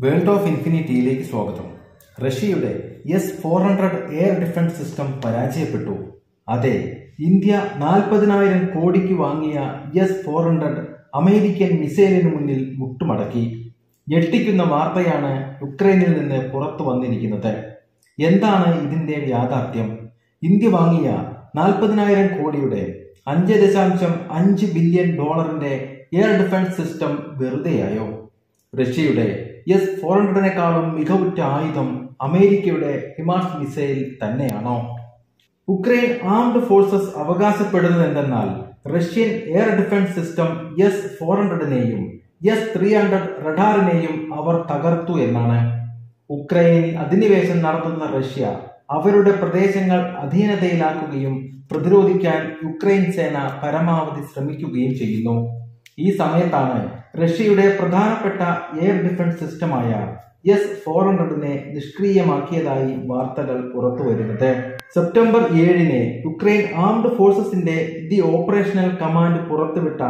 World of ഇൻഫിനിറ്റിയിലേക്ക് സ്വാഗതം. റഷ്യയുടെ S four hundred air defence system പരാജയപ്പെട്ടു. അതെ ഇന്ത്യ നാൽപ്പതിനായിരം കോടിക്ക് വാങ്ങിയ എസ് ഫോർ ഹൺഡ്രഡ് അമേരിക്കൻ മിസൈലിന് മുന്നിൽ മുട്ടുമടക്കി. ഞെട്ടിക്കുന്ന വാർത്തയാണ് ഉക്രൈനിൽ നിന്ന് പുറത്തു വന്നിരിക്കുന്നത്. എന്താണ് ഇതിന്റെ യാഥാർത്ഥ്യം? ഇന്ത്യ വാങ്ങിയ നാൽപ്പതിനായിരം കോടിയുടെ അഞ്ച് ദശാംശം അഞ്ച് ബില്യൺ ഡോളറിന്റെ എയർ ഡിഫൻസ് സിസ്റ്റം വെറുതെയായോ? റഷ്യയുടെ എസ് ഫോർ ഹൺഡ്രഡിനേക്കാളും മികവുറ്റ ആയുധം അമേരിക്കയുടെ ഹിമാസ് മിസൈൽ തന്നെയാണോ? ഉക്രൈൻ ആംഡ് ഫോഴ്സസ് അവകാശപ്പെടുന്നത് എന്തെന്നാൽ Russian air defence system S four ഹൺഡ്രഡിനെയും S three hundred റഡാറിനെയും അവർ തകർത്തു എന്നാണ്. ഉക്രൈനിൽ അധിനിവേശം നടത്തുന്ന റഷ്യ അവരുടെ പ്രദേശങ്ങൾ അധീനതയിലാക്കുകയും പ്രതിരോധിക്കാൻ യുക്രൈൻ സേന പരമാവധി ശ്രമിക്കുകയും ചെയ്യുന്നു. ഈ സമയത്താണ് റഷ്യയുടെ പ്രധാനപ്പെട്ട എയർ ഡിഫൻസ് സിസ്റ്റമായ എസ് ഫോർ ഹൺഡ്രഡിനെ നിഷ്ക്രിയമാക്കിയതായി വാർത്തകൾ പുറത്തുവരുന്നത്. സെപ്റ്റംബർ ഏഴിന് യുക്രൈൻ ആംഡ് ഫോഴ്സസിന്റെ ദി ഓപ്പറേഷണൽ കമാൻഡ് പുറത്തുവിട്ട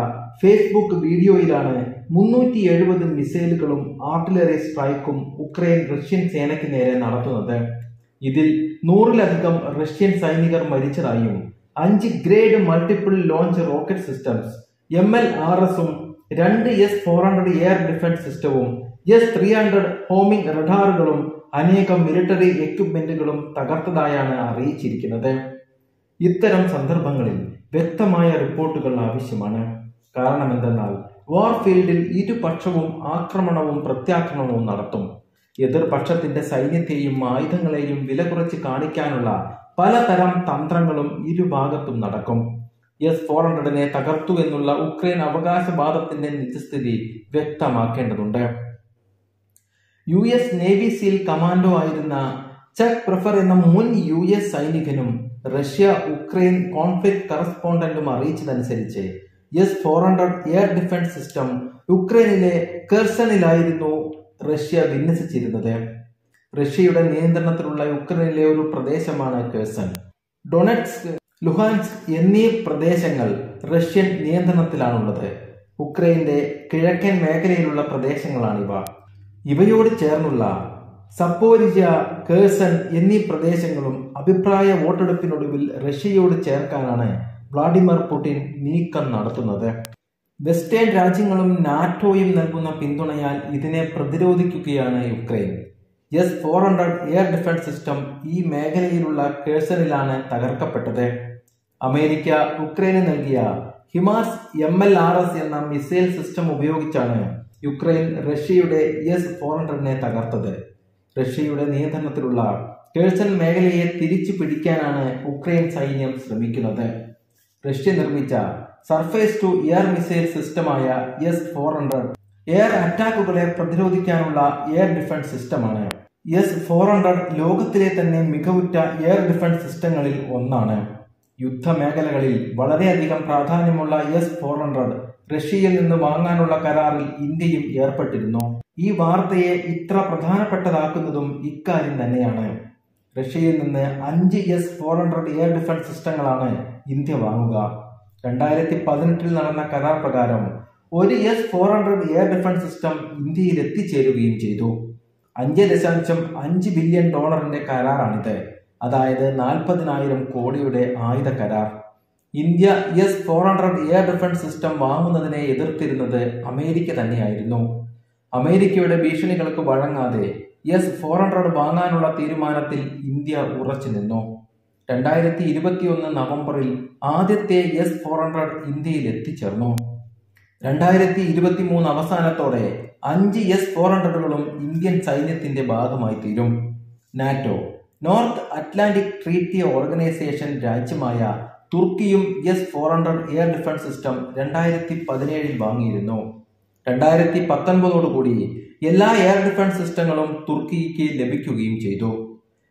ഫേസ്ബുക്ക് വീഡിയോയിലാണ് മുന്നൂറ്റി എഴുപത് മിസൈലുകളും ആർട്ടിലറി സ്ട്രൈക്കും ഉക്രൈൻ റഷ്യൻ സേനയ്ക്ക് നേരെ നടത്തുന്നത്. ഇതിൽ നൂറിലധികം റഷ്യൻ സൈനികർ മരിച്ചതായും അഞ്ച് grade multiple launch rocket systems M L R എസും രണ്ട് S four hundred air defence സിസ്റ്റവും എസ് ത്രീ ഹൺഡ്രഡ് ഹോമിംഗ് റഡാറുകളും അനേകം മിലിറ്ററി എക്യുപ്മെന്റുകളും തകർത്തതായാണ് അറിയിച്ചിരിക്കുന്നത്. ഇത്തരം സന്ദർഭങ്ങളിൽ വ്യക്തമായ റിപ്പോർട്ടുകൾ ആവശ്യമാണ്. കാരണം എന്തെന്നാൽ വാർഫീൽഡിൽ ഇരുപക്ഷവും ആക്രമണവും പ്രത്യാക്രമണവും നടത്തും. എതിർപക്ഷത്തിന്റെ സൈന്യത്തെയും ആയുധങ്ങളെയും വില കുറച്ച് കാണിക്കാനുള്ള പലതരം തന്ത്രങ്ങളും ഇരുഭാഗത്തും നടക്കും. എസ് ഫോർ ഹൺഡ്രഡിനെ തകർത്തു എന്നുള്ള ഉക്രൈൻ അവകാശവാദത്തിന്റെ നിജസ്ഥിതി വ്യക്തമാക്കേണ്ടതുണ്ട്. U S navy SEAL commando ആയിരുന്ന ചെക്ക് പ്രഫർ എന്ന മുൻ യു എസ് സൈനികനും റഷ്യ ഉക്രൈൻ കോൺഫ്ലിക്ട് കറസ്പോണ്ടന്റും അറിയിച്ചതനുസരിച്ച് S four hundred air defence system യുക്രൈനിലെ കെർസണിലായിരുന്നു റഷ്യ വിന്യസിച്ചിരുന്നത്. റഷ്യയുടെ നിയന്ത്രണത്തിലുള്ള ഉക്രൈനിലെ ഒരു പ്രദേശമാണ് കേഴ്സൺ ഡൊണറ്റ്സ്ക് ലുഹാൻസ്ക് എന്നീ പ്രദേശങ്ങൾ റഷ്യൻ നിയന്ത്രണത്തിലാണുള്ളത്. ഉക്രൈന്റെ കിഴക്കൻ മേഖലയിലുള്ള പ്രദേശങ്ങളാണിവ. ഇവയോട് ചേർന്നുള്ള സപ്പോരിജ കേഴ്സൺ എന്നീ പ്രദേശങ്ങളും അഭിപ്രായ വോട്ടെടുപ്പിനൊടുവിൽ റഷ്യയോട് ചേർക്കാനാണ് വ്ളാഡിമിർ പുടിൻ നീക്കം നടത്തുന്നത്. വെസ്റ്റേൺ രാജ്യങ്ങളും നാറ്റോയും നൽകുന്ന പിന്തുണയാൽ ഇതിനെ പ്രതിരോധിക്കുകയാണ് Ukraine S four hundred air defence system ഈ മേഖലയിലുള്ള കേഴ്സണിലാണ് തകർക്കപ്പെട്ടത്. അമേരിക്ക ഉക്രൈന് നൽകിയ HIMARS M L R S എന്ന മിസൈൽ സിസ്റ്റം ഉപയോഗിച്ചാണ് യുക്രൈൻ റഷ്യയുടെ എസ് ഫോർ ഹൺഡ്രഡിനെ തകർത്തത്. റഷ്യയുടെ നിയന്ത്രണത്തിലുള്ള കേഴ്സൺ മേഖലയെ തിരിച്ചു പിടിക്കാനാണ് ഉക്രൈൻ സൈന്യം ശ്രമിക്കുന്നത്. റഷ്യ നിർമ്മിച്ച സർഫേസ് ടു എയർ മിസൈൽ സിസ്റ്റമായ എസ് ഫോർ ഹൺഡ്രഡ് എയർ അറ്റാക്കുകളെ പ്രതിരോധിക്കാനുള്ള എയർ ഡിഫൻസ് സിസ്റ്റമാണ്. എസ് ഫോർ ഹൺഡ്രഡ് ലോകത്തിലെ തന്നെ മികവുറ്റ എയർ ഡിഫൻസ് സിസ്റ്റങ്ങളിൽ ഒന്നാണ്. യുദ്ധമേഖലകളിൽ വളരെയധികം പ്രാധാന്യമുള്ള എസ് ഫോർ ഹൺഡ്രഡ് റഷ്യയിൽ നിന്ന് വാങ്ങാനുള്ള കരാറിൽ ഇന്ത്യയും ഏർപ്പെട്ടിരുന്നു. ഈ വാർത്തയെ ഇത്ര പ്രധാനപ്പെട്ടതാക്കുന്നതും ഇക്കാര്യം തന്നെയാണ്. റഷ്യയിൽ നിന്ന് അഞ്ച് S four hundred air defence സിസ്റ്റങ്ങളാണ് India വാങ്ങുക. രണ്ടായിരത്തി പതിനെട്ടിൽ നടന്ന കരാർ പ്രകാരം ഒരു S four hundred air defence system ഇന്ത്യയിൽ എത്തിച്ചേരുകയും ചെയ്തു. അഞ്ച് ദശാംശം അഞ്ച് ബില്യൺ ഡോളറിന്റെ കരാറാണിത്. അതായത് നാൽപ്പതിനായിരം കോടിയുടെ ആയുധ കരാർ. India S four hundred air defence system വാങ്ങുന്നതിനെ എതിർത്തിരുന്നത് അമേരിക്ക തന്നെയായിരുന്നു. അമേരിക്കയുടെ ഭീഷണികൾക്ക് വഴങ്ങാതെ എസ് ഫോർ ഹൺഡ്രഡ് വാങ്ങാനുള്ള തീരുമാനത്തിൽ ഇന്ത്യ ഉറച്ചു നിന്നു. രണ്ടായിരത്തി ഇരുപത്തിയൊന്ന് നവംബറിൽ ആദ്യത്തെ എസ് ഫോർ ഹൺഡ്രഡ് ഇന്ത്യയിൽ എത്തിച്ചേർന്നു. രണ്ടായിരത്തി ഇരുപത്തി മൂന്ന് അവസാനത്തോടെ അഞ്ച് എസ് ഫോർ ഹൺഡ്രഡുകളും ഇന്ത്യൻ സൈന്യത്തിന്റെ ഭാഗമായി തീരും NATO North Atlantic Treaty Organization രാജ്യമായ തുർക്കിയും S four hundred air defence system രണ്ടായിരത്തി പതിനേഴിൽ വാങ്ങിയിരുന്നു. രണ്ടായിരത്തി പത്തൊൻപതോടുകൂടി എല്ലാ എയർ ഡിഫൻസ് സിസ്റ്റങ്ങളും തുർക്കിക്ക് ലഭിക്കുകയും ചെയ്തു.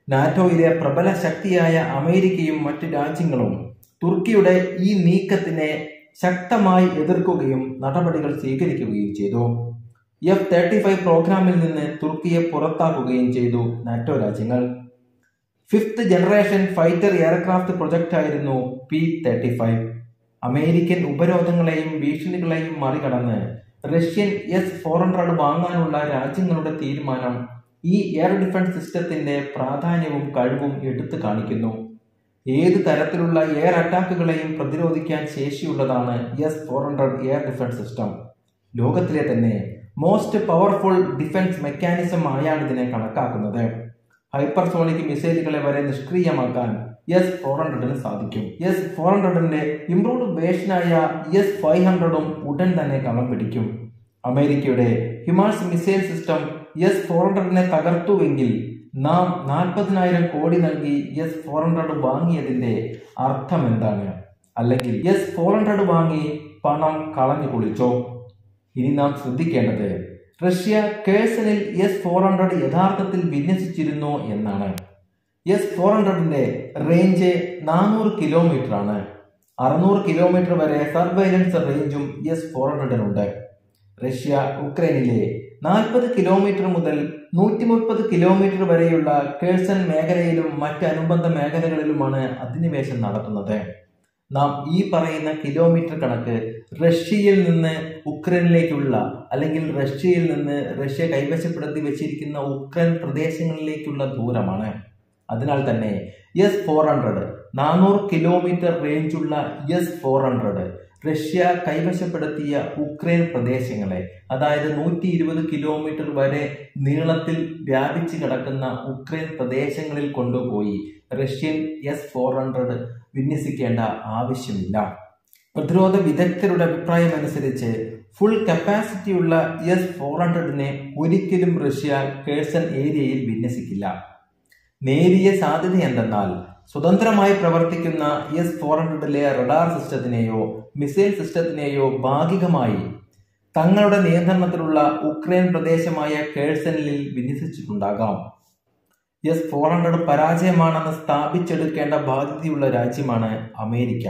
നാറ്റോയിലെ പ്രബല ശക്തിയായ അമേരിക്കയും മറ്റ് രാജ്യങ്ങളും തുർക്കിയുടെ ഈ നീക്കത്തിനെ ശക്തമായി എതിർക്കുകയും നടപടികൾ സ്വീകരിക്കുകയും ചെയ്തു. എഫ് തേർട്ടി ഫൈവ് പ്രോഗ്രാമിൽ നിന്ന് തുർക്കിയെ പുറത്താക്കുകയും ചെയ്തു നാറ്റോ രാജ്യങ്ങൾ. Fifth generation fighter aircraft project ആയിരുന്നു പി തേർട്ടി ഫൈവ്. അമേരിക്കൻ ഉപരോധങ്ങളെയും ഭീഷണികളെയും മറികടന്ന് റഷ്യൻ എസ് ഫോർ ഹൺഡ്രഡ് വാങ്ങാനുള്ള രാജ്യങ്ങളുടെ തീരുമാനം ഈ എയർ ഡിഫൻസ് സിസ്റ്റത്തിന്റെ പ്രാധാന്യവും കഴിവും എടുത്തു കാണിക്കുന്നു. ഏത് തരത്തിലുള്ള എയർ അറ്റാക്കുകളെയും പ്രതിരോധിക്കാൻ ശേഷിയുള്ളതാണ് S four hundred air defence system. ലോകത്തിലെ തന്നെ മോസ്റ്റ് പവർഫുൾ ഡിഫൻസ് മെക്കാനിസം ആയാണ് ഇതിനെ കണക്കാക്കുന്നത്. ഹൈപ്പർസോണിക് മിസൈലുകളെ വരെ നിഷ്ക്രിയമാക്കാൻ എസ് ഫോർ ഹൺഡ്രഡിന് സാധിക്കും. എസ് ഫോർ ഹൺഡ്രഡിന്റെ ഇംപ്രൂവ്ഡ് വേഷനായ എസ് ഫൈവ് ഹൺഡ്രഡും ഉടൻ തന്നെ കളം പിടിക്കും. അമേരിക്കയുടെ HIMARS missile system S four ഹൺഡ്രഡിനെ തകർത്തുവെങ്കിൽ നാം നാൽപ്പതിനായിരം കോടി നൽകി എസ് ഫോർ ഹൺഡ്രഡ് വാങ്ങിയതിന്റെ അർത്ഥം എന്താണ്? അല്ലെങ്കിൽ എസ് ഫോർ ഹൺഡ്രഡ് വാങ്ങി പണം കളഞ്ഞു കുളിച്ചോ? ഇനി നാം ശ്രദ്ധിക്കേണ്ടത് റഷ്യ കേഴ്സണിൽ എസ് ഫോർ ഹൺഡ്രഡ് യഥാർത്ഥത്തിൽ വിന്യസിച്ചിരുന്നു എന്നാണ്. എസ് ഫോർ ഹൺഡ്രഡിന്റെ റേഞ്ച് നാനൂറ് കിലോമീറ്റർ ആണ്. അറുന്നൂറ് കിലോമീറ്റർ വരെ സർവൈലൻസ് റേഞ്ചും എസ് ഫോർ ഹൺഡ്രഡിനുണ്ട് റഷ്യ ഉക്രൈനിലെ നാൽപ്പത് കിലോമീറ്റർ മുതൽ നൂറ്റി മുപ്പത് കിലോമീറ്റർ വരെയുള്ള കേഴ്സൺ മേഖലയിലും മറ്റ് അനുബന്ധ മേഖലകളിലുമാണ് അധിനിവേശം നടത്തുന്നത്. നാം ഈ പറയുന്ന കിലോമീറ്റർ കണക്ക് റഷ്യയിൽ നിന്ന് ഉക്രൈനിലേക്കുള്ള അല്ലെങ്കിൽ റഷ്യയിൽ നിന്ന് റഷ്യ കൈവശപ്പെടുത്തി വെച്ചിരിക്കുന്ന ഉക്രൈൻ പ്രദേശങ്ങളിലേക്കുള്ള ദൂരമാണ്. അതിനാൽ തന്നെ എസ് ഫോർ ഹൺഡ്രഡ് നാനൂറ് കിലോമീറ്റർ റേഞ്ചുള്ള എസ് ഫോർ ഹൺഡ്രഡ് റഷ്യ കൈവശപ്പെടുത്തിയ ഉക്രൈൻ പ്രദേശങ്ങളെ അതായത് നൂറ്റി ഇരുപത് കിലോമീറ്റർ വരെ നീളത്തിൽ വ്യാപിച്ചു കിടക്കുന്ന ഉക്രൈൻ പ്രദേശങ്ങളിൽ കൊണ്ടുപോയി റഷ്യൻ എസ് ഫോർ ഹൺഡ്രഡ് വിന്യസിക്കേണ്ട ആവശ്യമില്ല. പ്രതിരോധ വിദഗ്ധരുടെ അഭിപ്രായം അനുസരിച്ച് ഫുൾ കപ്പാസിറ്റിയുള്ള എസ് ഫോർ ഹൺഡ്രഡിനെ ഒരിക്കലും റഷ്യ കേഴ്സൺ ഏരിയയിൽ വിന്യസിക്കില്ല. നേരിയ സാധ്യത എന്തെന്നാൽ സ്വതന്ത്രമായി പ്രവർത്തിക്കുന്ന എസ് ഫോർ ഹൺഡ്രഡിലെ റഡാർ സിസ്റ്റത്തിനെയോ മിസൈൽ സിസ്റ്റത്തിനെയോ ഭാഗികമായി തങ്ങളുടെ നിയന്ത്രണത്തിലുള്ള ഉക്രൈൻ പ്രദേശമായ കേഴ്സനിൽ വിന്യസിച്ചിട്ടുണ്ടാകാം. എസ് ഫോർ ഹൺഡ്രഡ് പരാജയമാണെന്ന് സ്ഥാപിച്ചെടുക്കേണ്ട ബാധ്യതയുള്ള രാജ്യമാണ് America.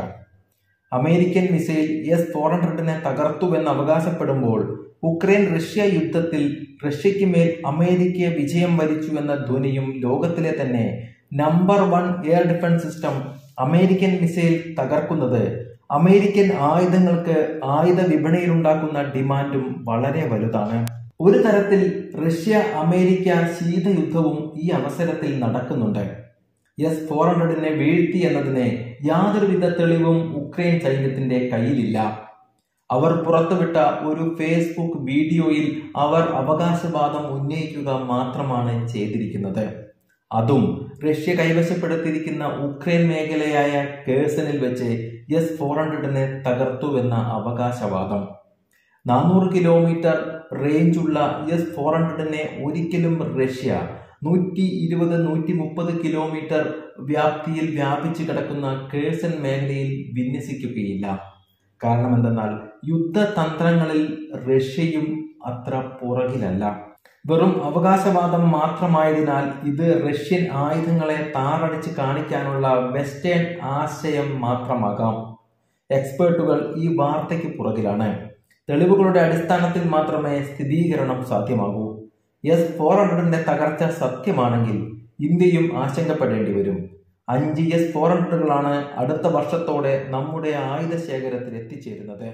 American missile S four ഹൺഡ്രഡിനെ തകർത്തുവെന്ന് അവകാശപ്പെടുമ്പോൾ ഉക്രൈൻ റഷ്യ യുദ്ധത്തിൽ റഷ്യയ്ക്ക് മേൽ അമേരിക്ക വിജയം വരിച്ചു എന്ന ധ്വനിയും ലോകത്തിലെ തന്നെ number one air defence system American missile തകർക്കുന്നത്. American ആയുധങ്ങൾക്ക് ആയുധ വിപണിയിലുണ്ടാക്കുന്ന ഡിമാൻഡും വളരെ വലുതാണ്. ഒരു തരത്തിൽ റഷ്യ അമേരിക്ക ശീതയുദ്ധവും ഈ അവസരത്തിൽ നടക്കുന്നുണ്ട്. എസ് ഫോർ ഹൺഡ്രഡിനെ വീഴ്ത്തി എന്നതിന് യാതൊരുവിധ തെളിവും ഉക്രൈൻ സൈന്യത്തിന്റെ കയ്യിലില്ല. അവർ പുറത്തുവിട്ട ഒരു ഫേസ്ബുക്ക് വീഡിയോയിൽ അവർ അവകാശവാദം ഉന്നയിക്കുക മാത്രമാണ് ചെയ്തിരിക്കുന്നത്. അതും റഷ്യ കൈവശപ്പെടുത്തിയിരിക്കുന്ന ഉക്രൈൻ മേഖലയായ കേഴ്സനിൽ വെച്ച് എസ് ഫോർ ഹൺഡ്രഡിനെ തകർത്തുവെന്ന അവകാശവാദം. നാനൂറ് കിലോമീറ്റർ റേഞ്ചുള്ള എസ് ഫോർ ഹൺഡ്രഡിനെ ഒരിക്കലും റഷ്യ നൂറ്റി ഇരുപത് നൂറ്റി മുപ്പത് കിലോമീറ്റർ വ്യാപ്തിയിൽ വ്യാപിച്ചു കിടക്കുന്ന കേഴ്സൺ മേഖലയിൽ വിന്യസിക്കുകയില്ല. കാരണം എന്തെന്നാൽ യുദ്ധതന്ത്രങ്ങളിൽ റഷ്യയും അത്ര പുറകിലല്ല. വെറും അവകാശവാദം മാത്രമായതിനാൽ ഇത് റഷ്യൻ ആയുധങ്ങളെ താറടിച്ച് കാണിക്കാനുള്ള വെസ്റ്റേൺ ആശയം മാത്രമാകാം. എക്സ്പേർട്ടുകൾ ഈ വാർത്തയ്ക്ക് പുറകിലാണ്. തെളിവുകളുടെ അടിസ്ഥാനത്തിൽ മാത്രമേ സ്ഥിരീകരണം സാധ്യമാകൂ. എസ് ഫോർ ഹൺഡ്രഡിന്റെ തകർച്ച സത്യമാണെങ്കിൽ ഇന്ത്യയും ആശങ്കപ്പെടേണ്ടി വരും അഞ്ച് എസ് ഫോർ ഹൺഡ്രഡുകളാണ് അടുത്ത വർഷത്തോടെ നമ്മുടെ ആയുധ ശേഖരത്തിൽ എത്തിച്ചേരുന്നത്.